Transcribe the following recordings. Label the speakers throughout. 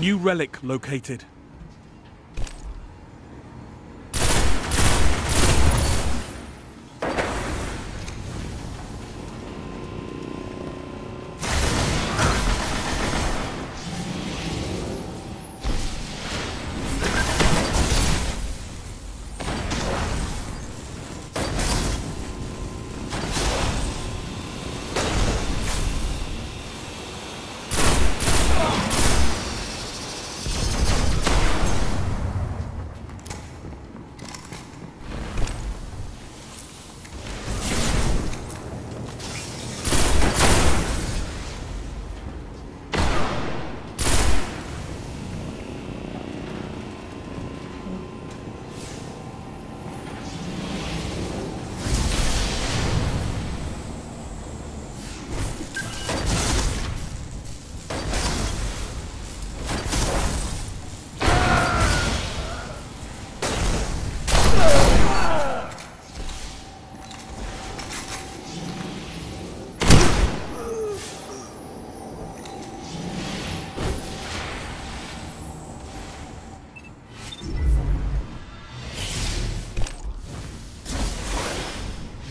Speaker 1: New relic located.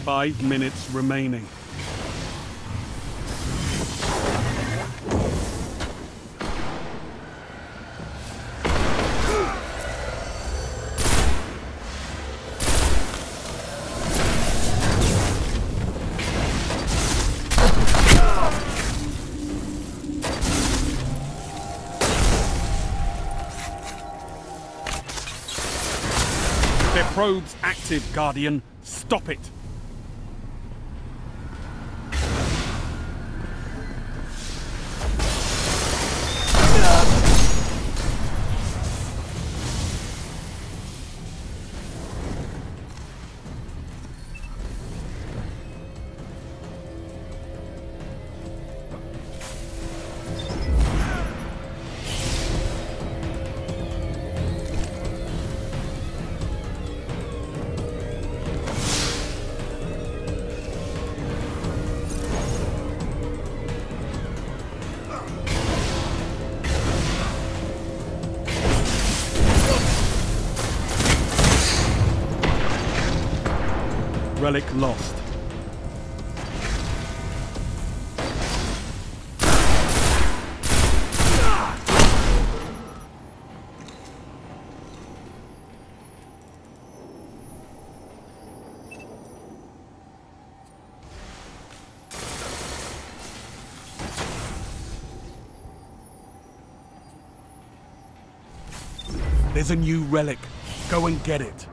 Speaker 1: Five minutes remaining. Probe's active, Guardian. Stop it. Relic lost. There's a new relic. Go and get it.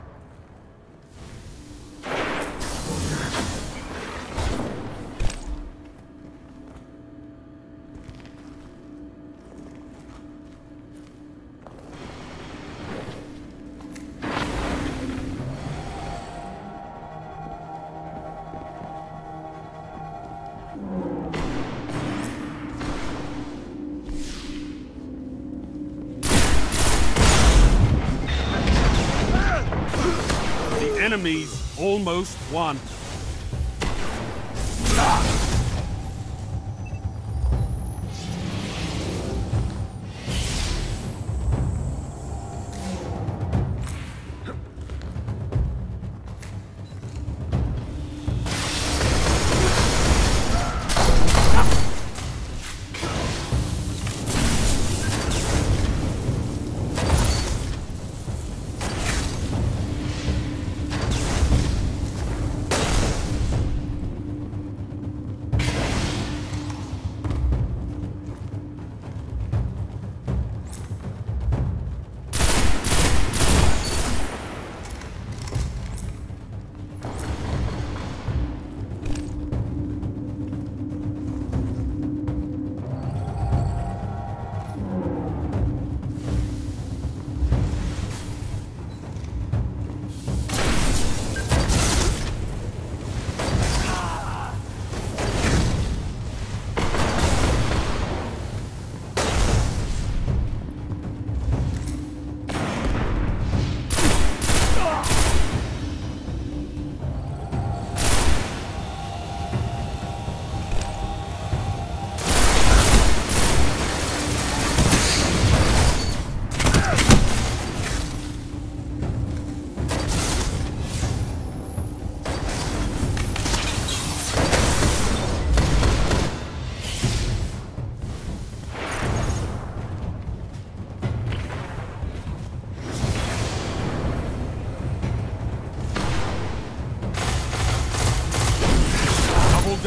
Speaker 1: Enemy's almost won.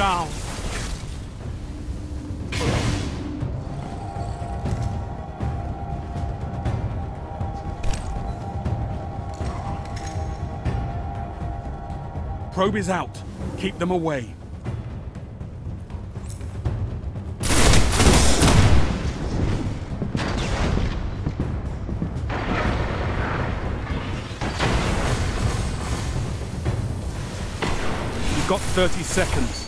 Speaker 1: Down. Probe is out. Keep them away. You've got 30 seconds.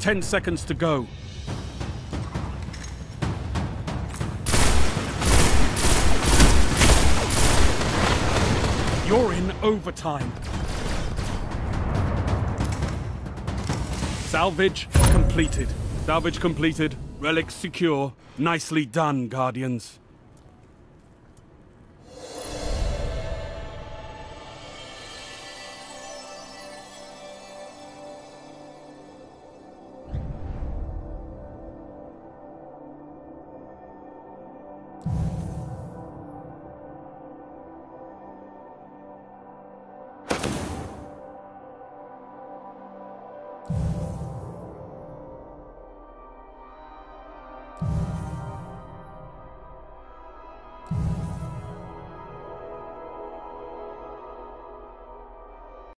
Speaker 1: 10 seconds to go. You're in overtime. Salvage completed. Salvage completed. Relics secure. Nicely done, Guardians.